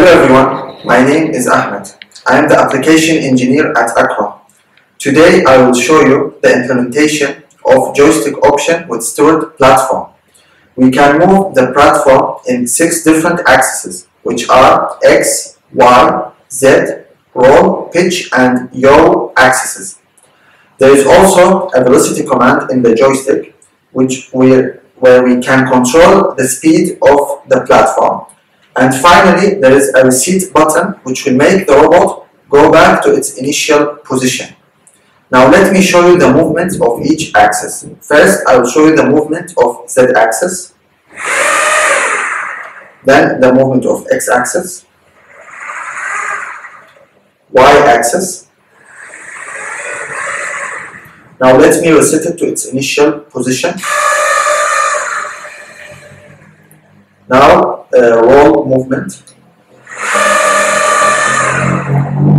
Hello everyone, my name is Ahmed. I am the application engineer at Acrome. Today I will show you the implementation of joystick option with Stewart platform. We can move the platform in six different axes which are X, Y, Z, roll, pitch and yaw axes. There is also a velocity command in the joystick which we, where we can control the speed of the platform. And finally, there is a reset button which will make the robot go back to its initial position. Now let me show you the movement of each axis. First, I will show you the movement of Z axis, then the movement of X axis, Y axis. Now let me reset it to its initial position. Now uh, roll movement,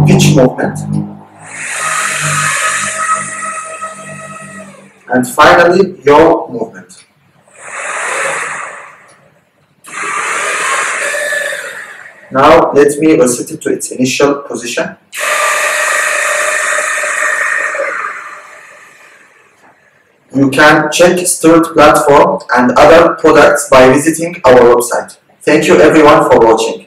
pitch movement, and finally yaw movement. Now let me reset it to its initial position. You can check Stewart platform and other products by visiting our website. Thank you everyone for watching.